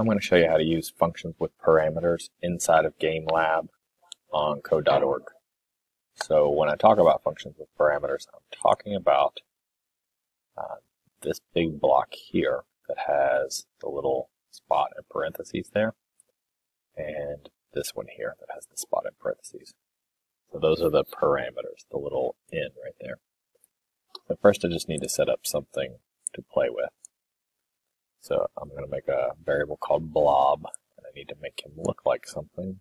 I'm going to show you how to use functions with parameters inside of Game Lab on code.org. So when I talk about functions with parameters, I'm talking about uh, this big block here that has the little spot in parentheses there, and this one here that has the spot in parentheses. So those are the parameters, the little in right there. So first I just need to set up something to play with. So I'm going to make a variable called blob, and I need to make him look like something.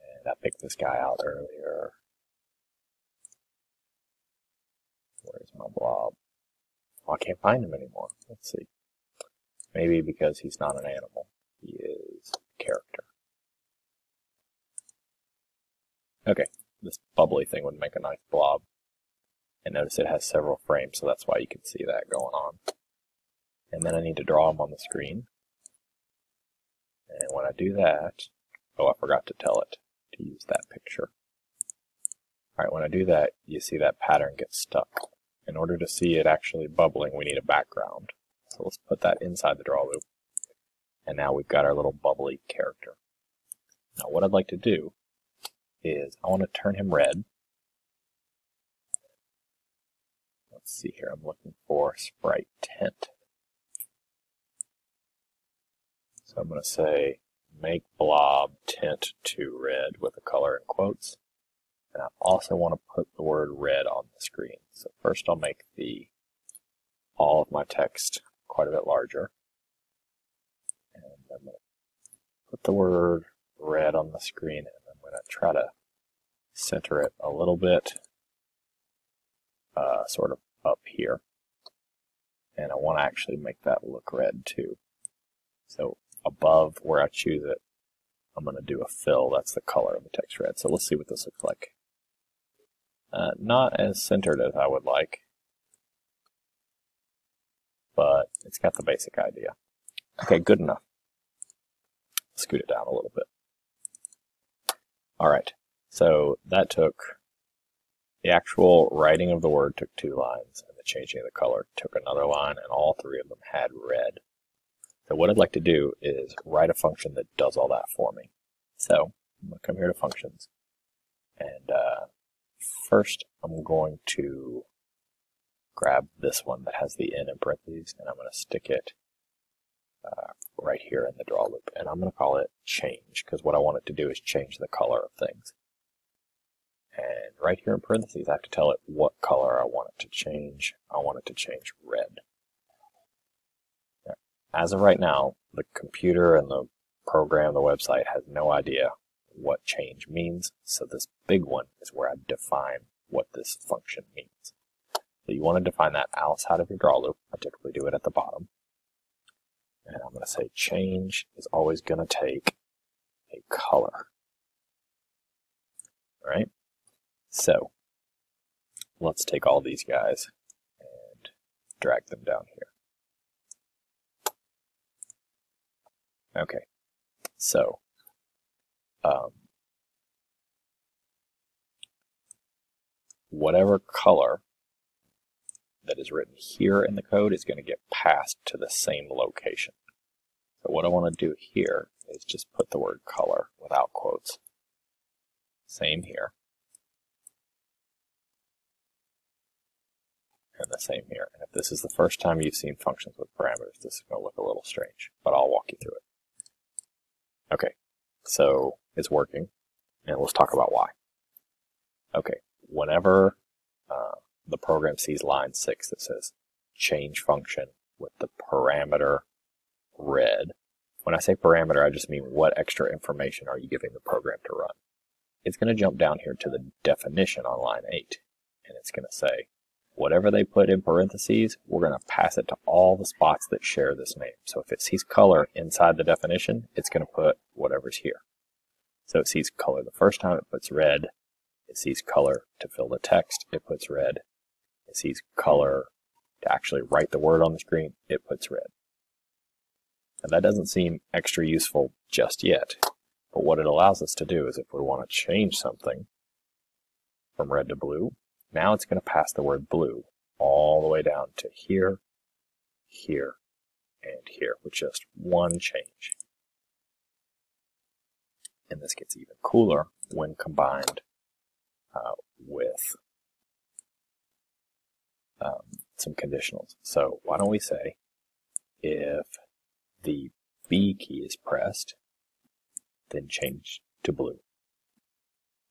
And I picked this guy out earlier. Where's my blob? Oh, I can't find him anymore. Let's see. Maybe because he's not an animal. He is a character. Okay, this bubbly thing would make a nice blob. And notice it has several frames, so that's why you can see that going on and then I need to draw them on the screen. And when I do that, oh, I forgot to tell it to use that picture. Alright, when I do that, you see that pattern get stuck. In order to see it actually bubbling, we need a background. So let's put that inside the draw loop. And now we've got our little bubbly character. Now what I'd like to do is I want to turn him red. Let's see here, I'm looking for sprite tint. So I'm going to say make blob tint to red with a color in quotes. And I also want to put the word red on the screen. So first I'll make the all of my text quite a bit larger. And I'm going to put the word red on the screen and I'm going to try to center it a little bit uh, sort of up here. And I want to actually make that look red too. So above where I choose it, I'm going to do a fill. That's the color of the text red. So let's see what this looks like. Uh, not as centered as I would like, but it's got the basic idea. Okay, good enough. Scoot it down a little bit. All right, so that took the actual writing of the word took two lines, and the changing of the color took another line, and all three of them had red. So what I'd like to do is write a function that does all that for me. So I'm going to come here to functions. And uh, first I'm going to grab this one that has the in in parentheses and I'm going to stick it uh, right here in the draw loop. And I'm going to call it change because what I want it to do is change the color of things. And right here in parentheses, I have to tell it what color I want it to change. I want it to change red as of right now, the computer and the program, the website, has no idea what change means. So this big one is where I define what this function means. So you want to define that outside of your draw loop. I typically do it at the bottom. And I'm going to say change is always going to take a color. All right? So let's take all these guys and drag them down here. Okay, so um, whatever color that is written here in the code is going to get passed to the same location. So what I want to do here is just put the word color without quotes. Same here. And the same here. And if this is the first time you've seen functions with parameters, this is going to look a little strange, but I'll walk you through it. Okay, so it's working, and let's talk about why. Okay, whenever uh, the program sees line 6 that says change function with the parameter red, when I say parameter, I just mean what extra information are you giving the program to run. It's going to jump down here to the definition on line 8, and it's going to say whatever they put in parentheses, we're going to pass it to all the spots that share this name. So if it sees color inside the definition, it's going to put whatever's here. So it sees color the first time, it puts red. It sees color to fill the text, it puts red. It sees color to actually write the word on the screen, it puts red. And that doesn't seem extra useful just yet. But what it allows us to do is if we want to change something from red to blue, now it's going to pass the word blue all the way down to here, here, and here with just one change. And this gets even cooler when combined uh, with um, some conditionals. So why don't we say if the B key is pressed, then change to blue.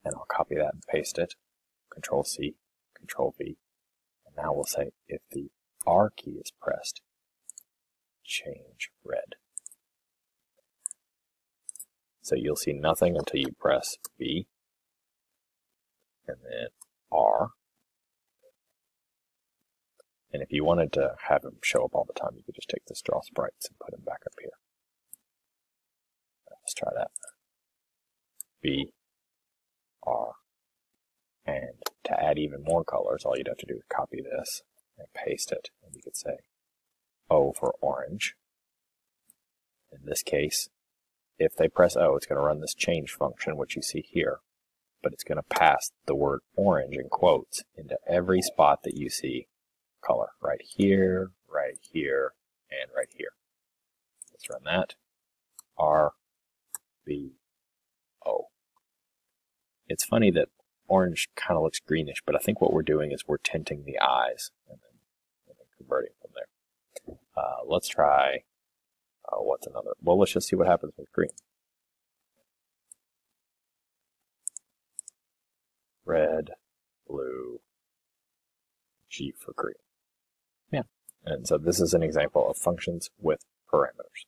And I'll copy that and paste it. Control C, Control V. And now we'll say if the R key is pressed, change red. So you'll see nothing until you press B and then R. And if you wanted to have them show up all the time, you could just take the draw sprites and put them back up here. Let's try that. B, R, and to add even more colors, all you'd have to do is copy this and paste it. And you could say O for orange. In this case, if they press O, it's going to run this change function, which you see here, but it's going to pass the word orange in quotes into every spot that you see color, right here, right here, and right here. Let's run that. R, B, O. It's funny that orange kind of looks greenish, but I think what we're doing is we're tinting the eyes and then, and then converting from there. Uh, let's try uh, what's another? Well, let's just see what happens with green. Red, blue, G for green. Yeah. And so this is an example of functions with parameters.